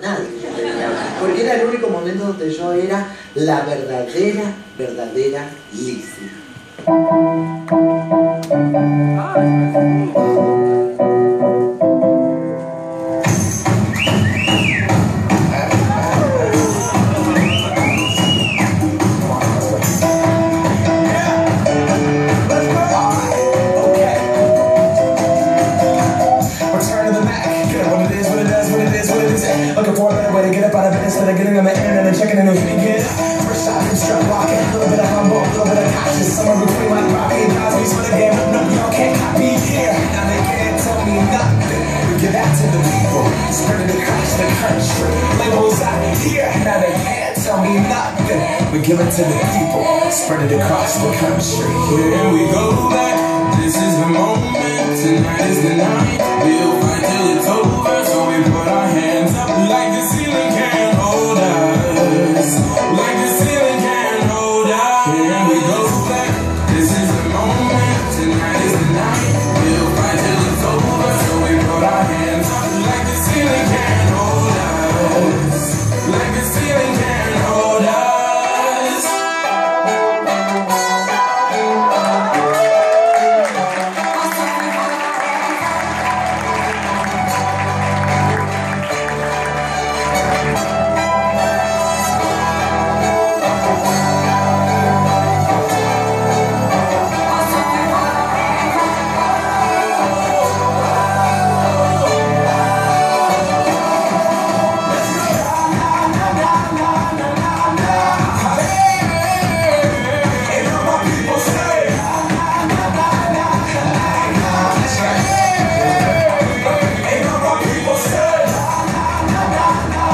nadie, porque era el único momento donde yo era la verdadera, verdadera Lizzie. Instead of getting on the internet and checking in the weekend. First shot from strut walking, a little bit of humble, a little bit of cautious. Somewhere between like Robbie and Cosby's for the game. No, y'all can't copy here. Now they can't tell me nothing. We give that to the people, spreading across the country. Labels out here, now they can't tell me nothing. We give it to the people, spread it across the country. Here we go back. This is the moment. Tonight is the night. to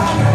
Thank.